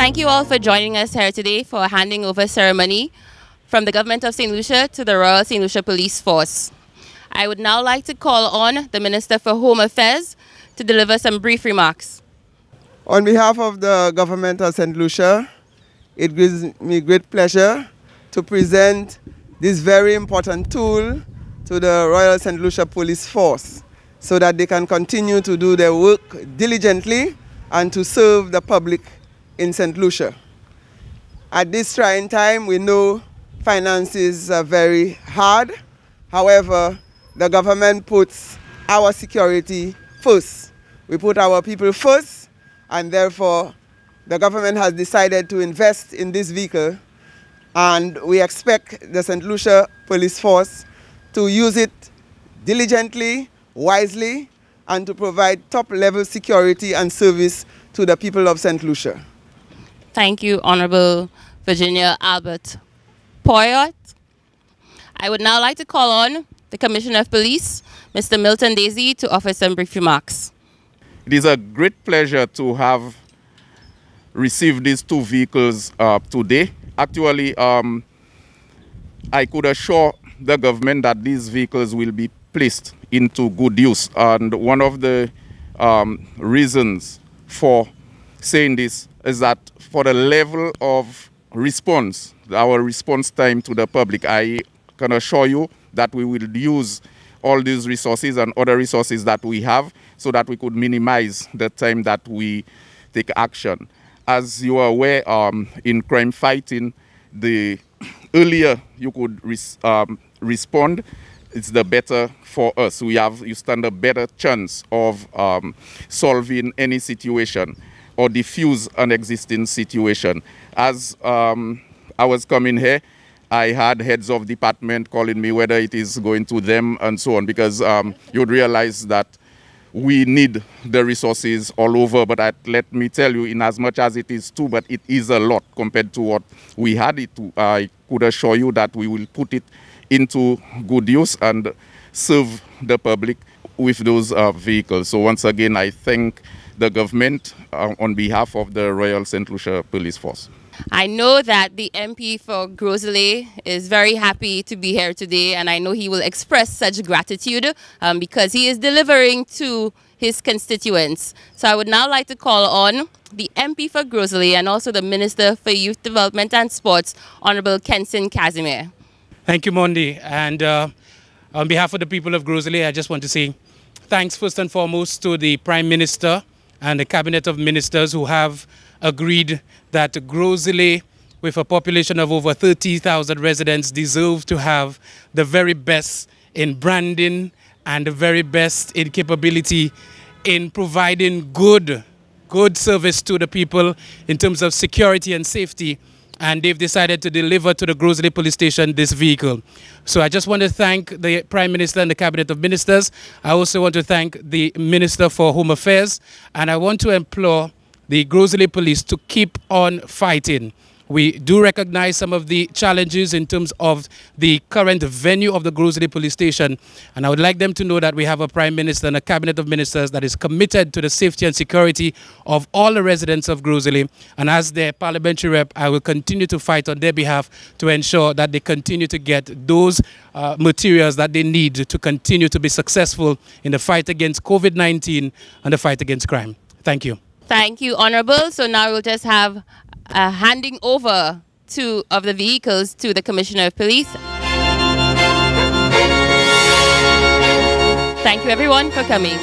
Thank you all for joining us here today for a handing over ceremony from the Government of St. Lucia to the Royal St. Lucia Police Force. I would now like to call on the Minister for Home Affairs to deliver some brief remarks. On behalf of the Government of St. Lucia, it gives me great pleasure to present this very important tool to the Royal St. Lucia Police Force so that they can continue to do their work diligently and to serve the public in St. Lucia. At this trying time, we know finances are very hard. However, the government puts our security first. We put our people first, and therefore, the government has decided to invest in this vehicle, and we expect the St. Lucia Police Force to use it diligently, wisely, and to provide top-level security and service to the people of St. Lucia. Thank you, Honorable Virginia Albert Poyotte. I would now like to call on the Commissioner of Police, Mr. Milton Desir, to offer some brief remarks. It is a great pleasure to have received these two vehicles uh, today. Actually, um, I could assure the government that these vehicles will be placed into good use. And one of the um, reasons for saying this is that for the level of response, our response time to the public, I can assure you that we will use all these resources and other resources that we have so that we could minimize the time that we take action. As you are aware, um, in crime fighting, the earlier you could res um, respond, it's the better for us. We have you stand a better chance of um, solving any situation or diffuse an existing situation. As um, I was coming here, I had heads of department calling me whether it is going to them and so on because um, you'd realize that we need the resources all over. But I, let me tell you, in as much as it is too, but it is a lot compared to what we had it to. I could assure you that we will put it into good use and serve the public with those uh, vehicles. So once again, I thank the government uh, on behalf of the Royal St. Lucia Police Force. I know that the MP for Gros is very happy to be here today, and I know he will express such gratitude um, because he is delivering to his constituents. So I would now like to call on the MP for Gros and also the Minister for Youth Development and Sports, Honorable Kenson Casimir. Thank you, Mondi. And uh, on behalf of the people of Gros I just want to say thanks first and foremost to the Prime Minister and the Cabinet of Ministers who have agreed that Gros Islet, with a population of over 30,000 residents, deserve to have the very best in branding and the very best in capability in providing good, good service to the people in terms of security and safety and they've decided to deliver to the Gros Islet Police Station this vehicle. So I just want to thank the Prime Minister and the Cabinet of Ministers. I also want to thank the Minister for Home Affairs, and I want to implore the Gros Islet Police to keep on fighting. We do recognize some of the challenges in terms of the current venue of the Gros Police Station. And I would like them to know that we have a Prime Minister and a Cabinet of Ministers that is committed to the safety and security of all the residents of Gros And as their parliamentary rep, I will continue to fight on their behalf to ensure that they continue to get those uh, materials that they need to continue to be successful in the fight against COVID-19 and the fight against crime. Thank you. Thank you, Honorable. So now we'll just have uh, handing over two of the vehicles to the Commissioner of Police. Thank you everyone for coming.